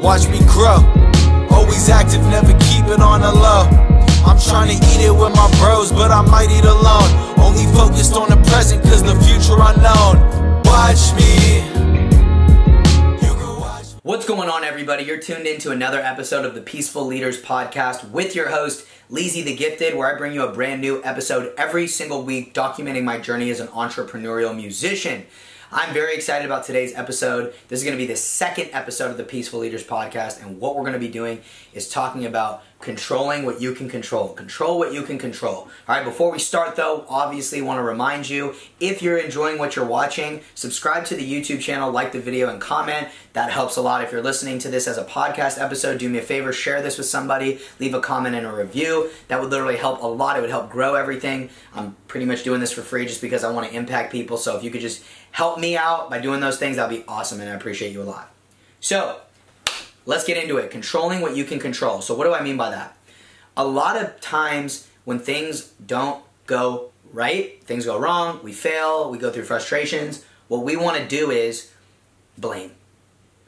watch me grow. Always active, never keep it on the low. I'm trying to eat it with my bros, but I might eat alone. Only focused on the present, cause the future unknown. Watch me. What's going on, everybody? You're tuned in to another episode of the Peaceful Leaders Podcast with your host, Leezy the Gifted, where I bring you a brand new episode every single week documenting my journey as an entrepreneurial musician. I'm very excited about today's episode. This is going to be the second episode of the Peaceful Leaders Podcast, and what we're going to be doing is talking about controlling what you can control. Control what you can control. All right, before we start though, obviously want to remind you if you're enjoying what you're watching, subscribe to the YouTube channel, like the video, and comment. That helps a lot. If you're listening to this as a podcast episode, do me a favor, share this with somebody, leave a comment and a review. That would literally help a lot. It would help grow everything. I'm pretty much doing this for free just because I want to impact people. So if you could just help me out by doing those things, that'd be awesome, and I appreciate you a lot. So, let's get into it. Controlling what you can control. So, what do I mean by that? A lot of times when things don't go right, things go wrong, we fail, we go through frustrations, what we want to do is blame.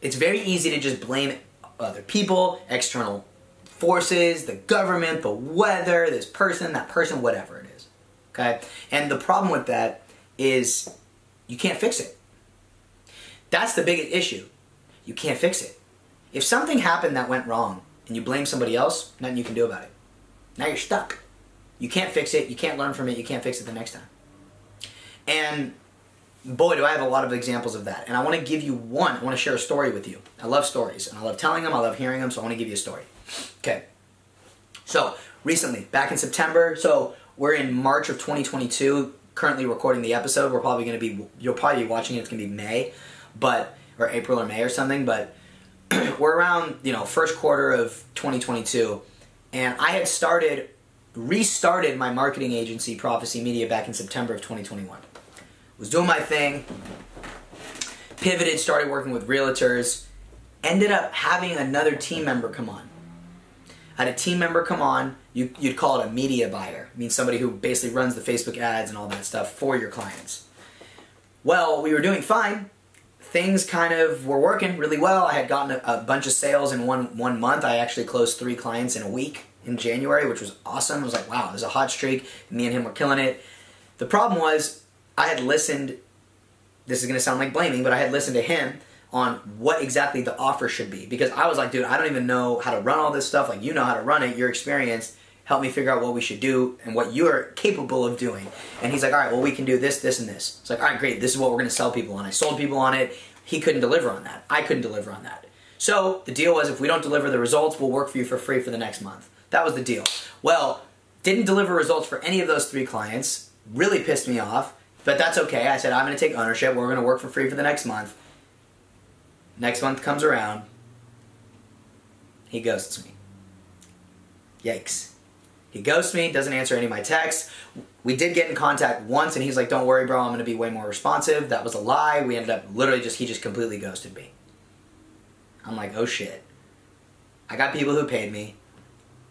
It's very easy to just blame other people, external forces, the government, the weather, this person, that person, whatever it is. Okay? And the problem with that is you can't fix it. That's the biggest issue. You can't fix it. If something happened that went wrong and you blame somebody else, nothing you can do about it. Now you're stuck. You can't fix it, you can't learn from it, you can't fix it the next time. And boy, do I have a lot of examples of that. And I want to give you one. I want to share a story with you. I love stories, and I love telling them, I love hearing them, so I want to give you a story. Okay. So, recently, back in September, so we're in March of 2022, currently recording the episode. We're probably going to be, you'll probably be watching it, it's going to be May, but, or April or May or something, but we're around, you know, first quarter of 2022, and I had started, restarted my marketing agency, Prophecy Media, back in September of 2021 was doing my thing, pivoted, started working with realtors, ended up having another team member come on. I had a team member come on, you, would call it a media buyer. It means somebody who basically runs the Facebook ads and all that stuff for your clients. Well, we were doing fine. Things kind of were working really well. I had gotten a, a bunch of sales in one, one month. I actually closed three clients in a week in January, which was awesome. I was like, wow, there's a hot streak. Me and him were killing it. The problem was I had listened, this is going to sound like blaming, but I had listened to him on what exactly the offer should be. Because I was like, dude, I don't even know how to run all this stuff. Like, you know how to run it, you're experienced. Help me figure out what we should do and what you're capable of doing. And he's like, all right, well, we can do this, this, and this. It's like, all right, great, this is what we're going to sell people on. I sold people on it. He couldn't deliver on that. I couldn't deliver on that. So the deal was if we don't deliver the results, we'll work for you for free for the next month. That was the deal. Well, didn't deliver results for any of those three clients. Really pissed me off. But that's okay. I said, I'm going to take ownership. We're going to work for free for the next month. Next month comes around. He ghosts me. Yikes. He ghosts me, doesn't answer any of my texts. We did get in contact once, and he's like, Don't worry, bro, I'm to be way more responsive. That was a lie. We ended up literally just, he just completely ghosted me. I'm like, Oh shit. I got people who paid me.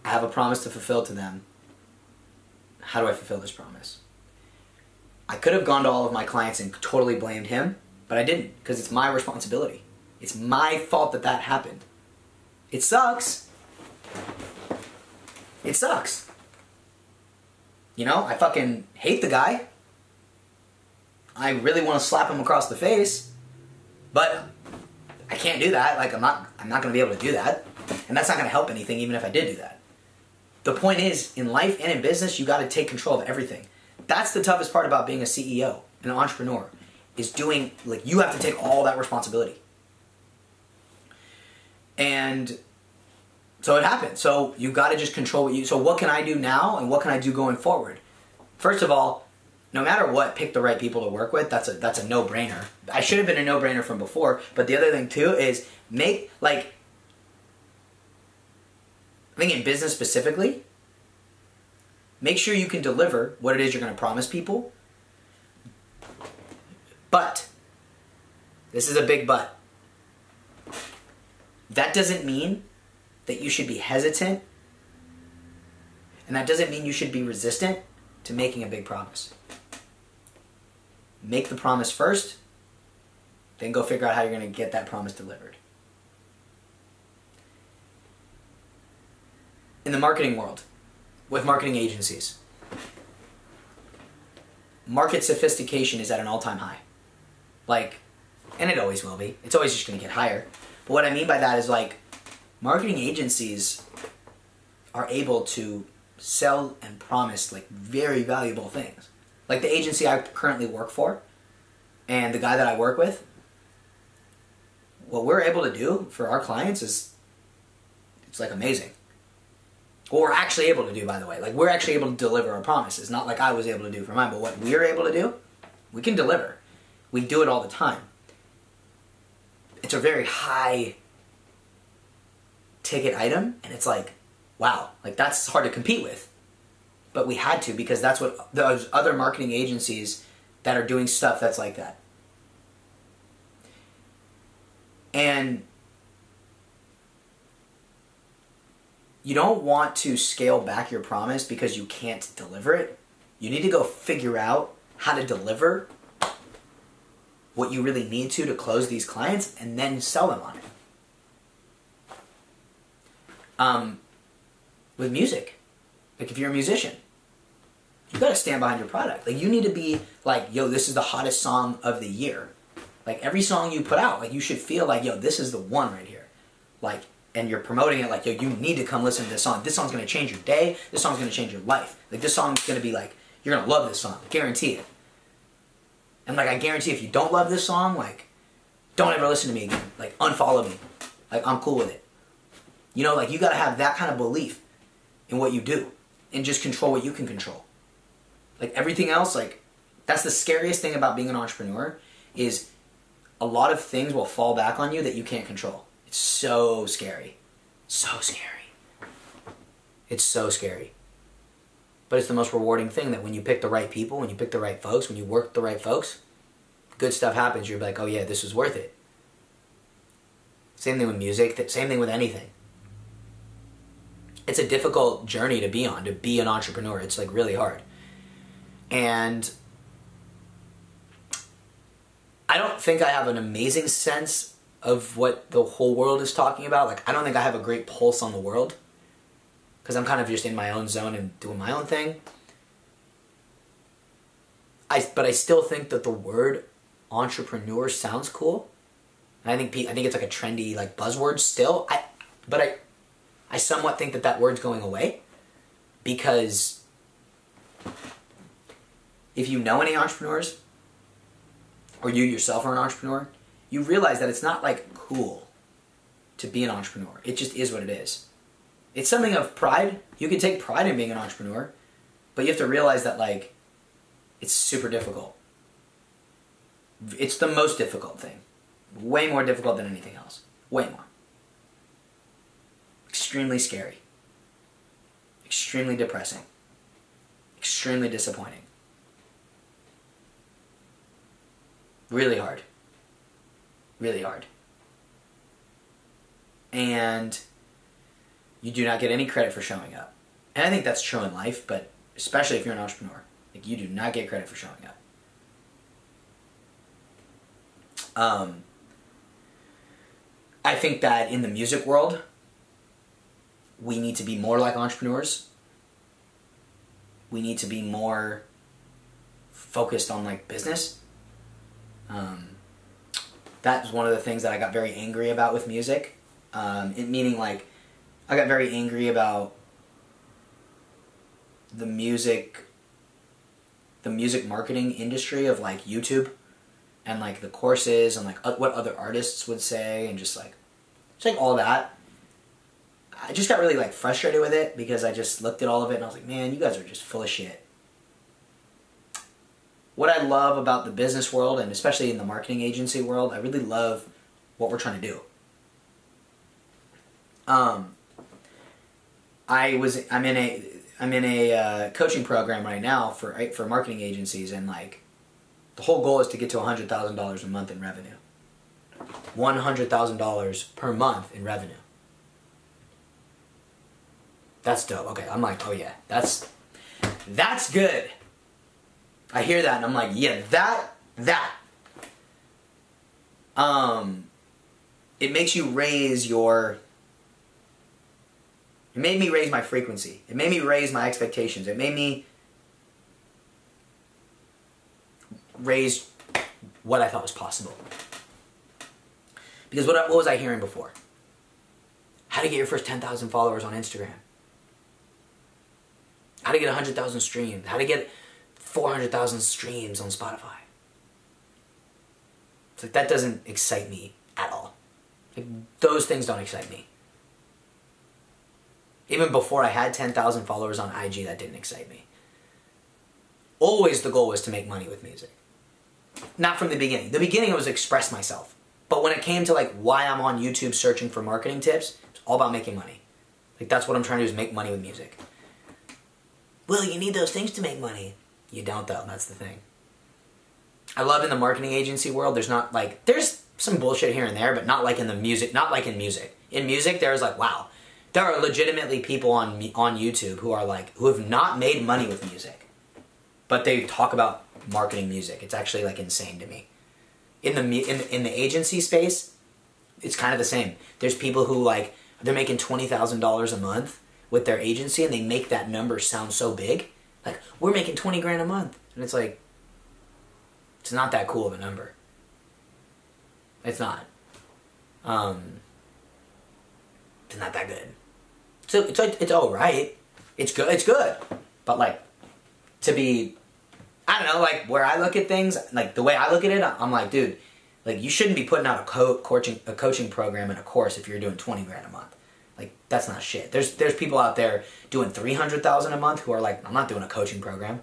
I have a promise to fulfill to them. How do I fulfill this promise? I could have gone to all of my clients and totally blamed him, but I didn't because it's my responsibility. It's my fault that that happened. It sucks. It sucks. You know, I fucking hate the guy. I really want to slap him across the face, but I can't do that. Like I'm not I'm not going to be able to do that. And that's not going to help anything even if I did do that. The point is, in life and in business, you got to take control of everything. That's the toughest part about being a CEO, an entrepreneur, is doing like you have to take all that responsibility. And so it happened. So you got to just control what you. So what can I do now, and what can I do going forward? First of all, no matter what, pick the right people to work with. That's a that's a no brainer. I should have been a no brainer from before. But the other thing too is make like. I think in business specifically, Make sure you can deliver what it is you're going to promise people. But, this is a big but. That doesn't mean that you should be hesitant, and that doesn't mean you should be resistant to making a big promise. Make the promise first, then go figure out how you're going to get that promise delivered. in the marketing world with marketing agencies, market sophistication is at an all-time high. Like, and it always will be. It's always just going to get higher. But what I mean by that is like, marketing agencies are able to sell and promise like very valuable things. Like the agency I currently work for, and the guy that I work with, what we're able to do for our clients is it's like amazing. What we're actually able to do, by the way, like we're actually able to deliver our promises. Not like I was able to do for mine, but what we're able to do, we can deliver. We do it all the time. It's a very high ticket item, and it's like, wow, like that's hard to compete with. But we had to because that's what those other marketing agencies that are doing stuff that's like that. And you don't want to scale back your promise because you can't deliver it. You need to go figure out how to deliver what you really need to to close these clients and then sell them on it. Um, with music, like if you're a musician, you gotta stand behind your product. Like you need to be like, yo, this is the hottest song of the year. Like every song you put out, like you should feel like, yo, this is the one right here. Like, and you're promoting it like, yo, you need to come listen to this song. This song's gonna change your day. This song's gonna change your life. Like this song's gonna be like, you're gonna love this song. Guarantee it. And like I guarantee if you don't love this song, like, don't ever listen to me again. Like unfollow me. Like I'm cool with it. You know, like you gotta have that kind of belief in what you do. And just control what you can control. Like everything else, like that's the scariest thing about being an entrepreneur is a lot of things will fall back on you that you can't control. It's so scary. So scary. It's so scary. But it's the most rewarding thing that when you pick the right people, when you pick the right folks, when you work with the right folks, good stuff happens. You're like, oh yeah, this is worth it. Same thing with music, same thing with anything. It's a difficult journey to be on, to be an entrepreneur. It's like really hard. And I don't think I have an amazing sense of what the whole world is talking about. Like, I don't think I have a great pulse on the world because I'm kind of just in my own zone and doing my own thing. I, but I still think that the word entrepreneur sounds cool. And I think I think it's like a trendy like buzzword still. I but I I somewhat think that that word's going away because if you know any entrepreneurs or you yourself are an entrepreneur, you realize that it's not like cool to be an entrepreneur. It just is what it is. It's something of pride. You can take pride in being an entrepreneur, but you have to realize that like it's super difficult. It's the most difficult thing. Way more difficult than anything else. Way more. Extremely scary. Extremely depressing. Extremely disappointing. Really hard. Really hard. And you do not get any credit for showing up. And I think that's true in life, but especially if you're an entrepreneur. Like you do not get credit for showing up. Um, I think that in the music world, we need to be more like entrepreneurs. We need to be more focused on like business. Um, that was one of the things that I got very angry about with music. Um, it, meaning like, I got very angry about the music, the music marketing industry of like YouTube, and like the courses and like what other artists would say and just like, just like all that. I just got really like frustrated with it because I just looked at all of it and I was like, man, you guys are just full of shit what I love about the business world and especially in the marketing agency world, I really love what we're trying to do. Um, I was I'm in a I'm in a uh, coaching program right now for for marketing agencies and like the whole goal is to get to hundred thousand dollars a month in revenue. One hundred thousand dollars per month in revenue. That's dope. Okay, I'm like, oh yeah, that's that's good. I hear that and I'm like, yeah, that, that. Um, it makes you raise your It made me raise my frequency. It made me raise my expectations. It made me raise what I thought was possible. Because what, what was I hearing before? How to get your first 10,000 followers on Instagram. How to get 100,000 streams. How to get 400,000 streams on Spotify. It's like that doesn't excite me at all. Like those things don't excite me. Even before I had 10,000 followers on IG, that didn't excite me. Always the goal was to make money with music. Not from the beginning. The beginning it was express myself. But when it came to like why I'm on YouTube searching for marketing tips, it's all about making money. Like that's what I'm trying to do is make money with music. Well, you need those things to make money. You don't though, that's the thing. I love in the marketing agency world, there's not like there's some bullshit here and there, but not like in the music, not like in music. In music, there's like, wow, there are legitimately people on on YouTube who are like who have not made money with music, but they talk about marketing music. It's actually like insane to me. In the in in the agency space, it's kind of the same. There's people who like they're making twenty thousand dollars a month with their agency, and they make that number sound so big. Like we're making twenty grand a month, and it's like it's not that cool of a number. It's not. Um, it's not that good. So it's it's all right. It's good. It's good, but like to be, I don't know. Like where I look at things, like the way I look at it, I'm like, dude, like you shouldn't be putting out a co- coaching a coaching program and a course if you're doing twenty grand a month. Like that's not shit. There's there's people out there doing three hundred thousand a month who are like, I'm not doing a coaching program.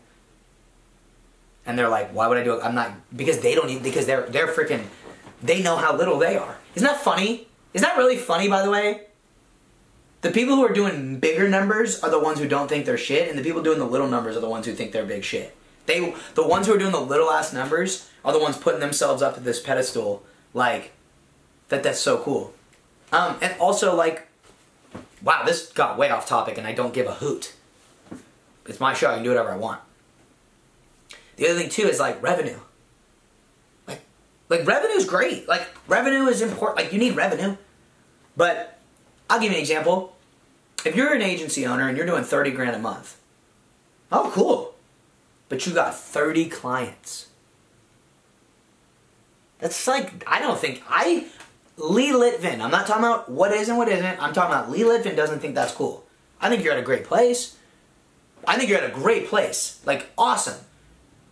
And they're like, why would I do it? I'm not because they don't need because they're they're freaking they know how little they are. Isn't that funny? Isn't that really funny by the way? The people who are doing bigger numbers are the ones who don't think they're shit, and the people doing the little numbers are the ones who think they're big shit. They, the ones who are doing the little ass numbers, are the ones putting themselves up to this pedestal, like that. That's so cool. Um, and also like, wow, this got way off topic, and I don't give a hoot. It's my show; I can do whatever I want. The other thing too is like revenue. Like, like revenue is great. Like revenue is important. Like you need revenue, but I'll give you an example. If you're an agency owner and you're doing 30 grand a month, oh, cool. But you got 30 clients. That's like, I don't think, I, Lee Litvin, I'm not talking about what is and what isn't, I'm talking about Lee Litvin doesn't think that's cool. I think you're at a great place. I think you're at a great place. Like, awesome.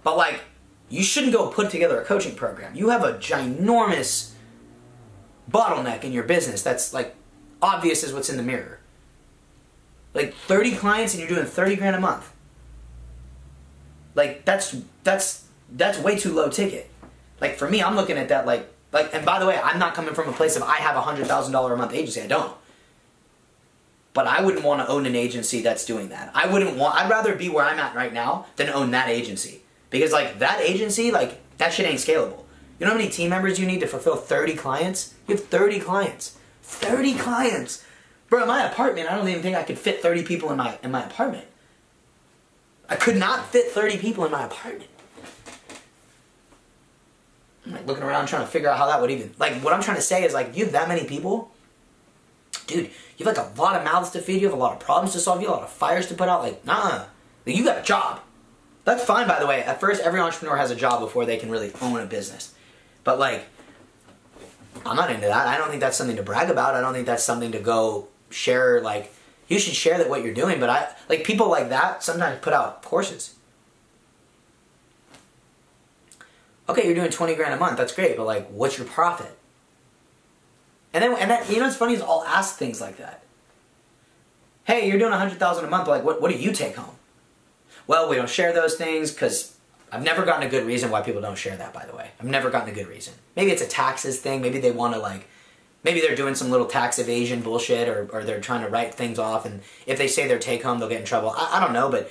But, like, you shouldn't go put together a coaching program. You have a ginormous bottleneck in your business that's, like, obvious as what's in the mirror. Like 30 clients and you're doing 30 grand a month. Like that's that's that's way too low ticket. Like for me, I'm looking at that like like and by the way, I'm not coming from a place of I have a hundred thousand dollar a month agency. I don't. But I wouldn't want to own an agency that's doing that. I wouldn't want I'd rather be where I'm at right now than own that agency. Because like that agency, like that shit ain't scalable. You know how many team members you need to fulfill 30 clients? You have 30 clients. 30 clients. Bro, my apartment, I don't even think I could fit 30 people in my in my apartment. I could not fit 30 people in my apartment. Like looking around trying to figure out how that would even like what I'm trying to say is like you have that many people, dude, you have like a lot of mouths to feed, you have a lot of problems to solve, you have a lot of fires to put out, like nah. Like, you got a job. That's fine by the way. At first every entrepreneur has a job before they can really own a business. But like I'm not into that. I don't think that's something to brag about. I don't think that's something to go share. Like, you should share that what you're doing. But I like people like that sometimes put out courses. Okay, you're doing 20 grand a month. That's great. But like, what's your profit? And then, and that, you know what's funny is I'll ask things like that. Hey, you're doing 100,000 a month. Like, what, what do you take home? Well, we don't share those things because I've never gotten a good reason why people don't share that, by the way. I've never gotten a good reason. Maybe it's a taxes thing. Maybe they want to, like, maybe they're doing some little tax evasion bullshit or, or they're trying to write things off. And if they say their take home, they'll get in trouble. I, I don't know, but,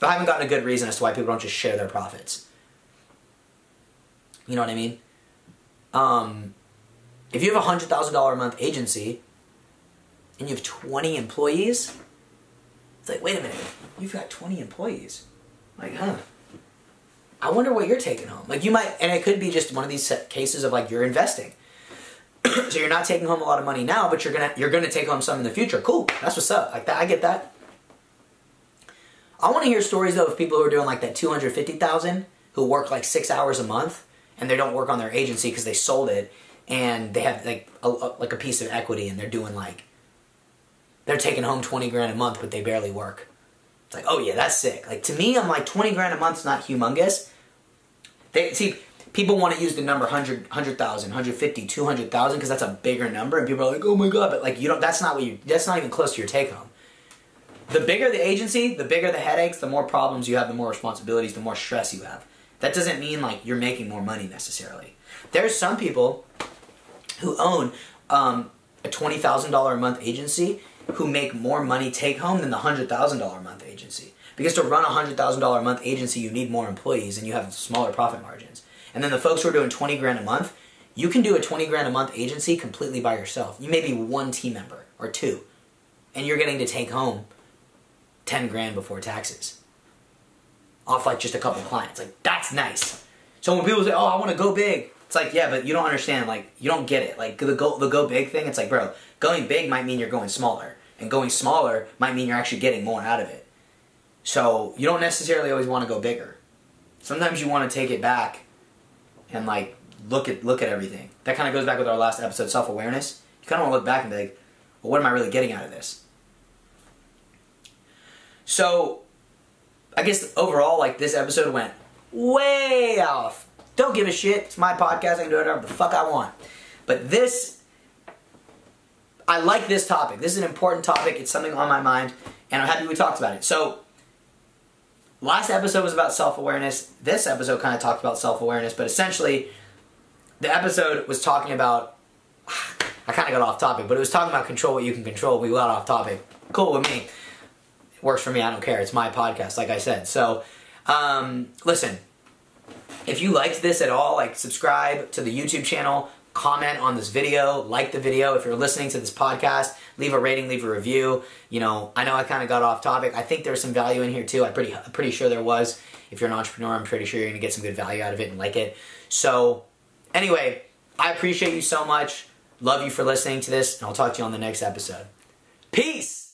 but I haven't gotten a good reason as to why people don't just share their profits. You know what I mean? Um, if you have a $100,000 a month agency and you have 20 employees, it's like, wait a minute, you've got 20 employees. Like, huh. I wonder what you're taking home. Like, you might, and it could be just one of these cases of like you're investing. so you're not taking home a lot of money now, but you're gonna you're gonna take home some in the future. Cool, that's what's up. Like that, I get that. I want to hear stories though of people who are doing like that two hundred fifty thousand who work like six hours a month and they don't work on their agency because they sold it and they have like a, like a piece of equity and they're doing like they're taking home 20 grand a month but they barely work. It's like oh yeah that's sick. Like to me i'm like 20 grand a month's not humongous. They see people want to use the number 100 100000 150 200000 because that's a bigger number and people are like oh my god but like you don't that's not what you that's not even close to your take home. The bigger the agency the bigger the headaches the more problems you have the more responsibilities the more stress you have that doesn't mean like you're making more money necessarily. There's some people who own um, a $20000 a month agency who make more money take home than the $100000 a month agency. Because to run a $100000 a month agency you need more employees and you have smaller profit margins. And then the folks who are doing 20 grand a month you can do a 20 grand a month agency completely by yourself. You may be one team member or two and you're getting to take home 10 grand before taxes off like just a couple clients. Like that's nice. So when people say, "Oh, I want to go big," it's like, yeah, but you don't understand. Like you don't get it. Like the go the go big thing. It's like, bro, going big might mean you're going smaller, and going smaller might mean you're actually getting more out of it. So you don't necessarily always want to go bigger. Sometimes you want to take it back and like look at look at everything. That kind of goes back with our last episode, self awareness. You kind of want to look back and be like, well, what am I really getting out of this? So I guess overall, like this episode went way off. Don't give a shit. It's my podcast. I can do whatever the fuck I want. But this, I like this topic. This is an important topic. It's something on my mind, and I'm happy we talked about it. So, last episode was about self awareness. This episode kind of talked about self awareness, but essentially, the episode was talking about. I kind of got off topic, but it was talking about control what you can control. We got off topic. Cool with me works for me. I don't care. It's my podcast, like I said. So, um, listen, if you liked this at all, like subscribe to the YouTube channel, comment on this video, like the video. If you're listening to this podcast, leave a rating, leave a review. You know, I know I kind of got off topic. I think there's some value in here too. I'm pretty, I'm pretty sure there was. If you're an entrepreneur, I'm pretty sure you're gonna get some good value out of it and like it. So, anyway, I appreciate you so much. Love you for listening to this, and I'll talk to you on the next episode. Peace!